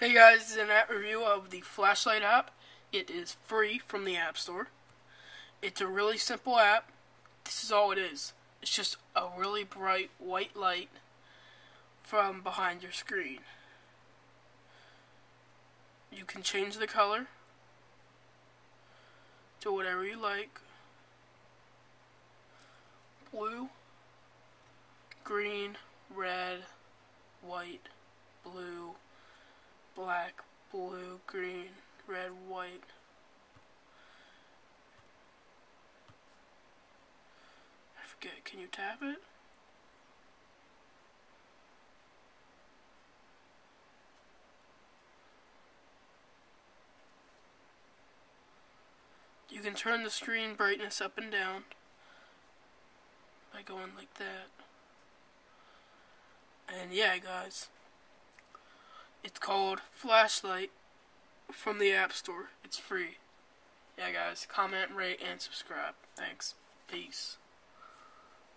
Hey guys, this is an app review of the Flashlight app. It is free from the App Store. It's a really simple app. This is all it is. It's just a really bright white light from behind your screen. You can change the color to whatever you like. Blue, green, red, white, blue, black, blue, green, red, white. I forget, can you tap it? You can turn the screen brightness up and down by going like that. And yeah, guys. It's called Flashlight from the App Store. It's free. Yeah, guys. Comment, rate, and subscribe. Thanks. Peace.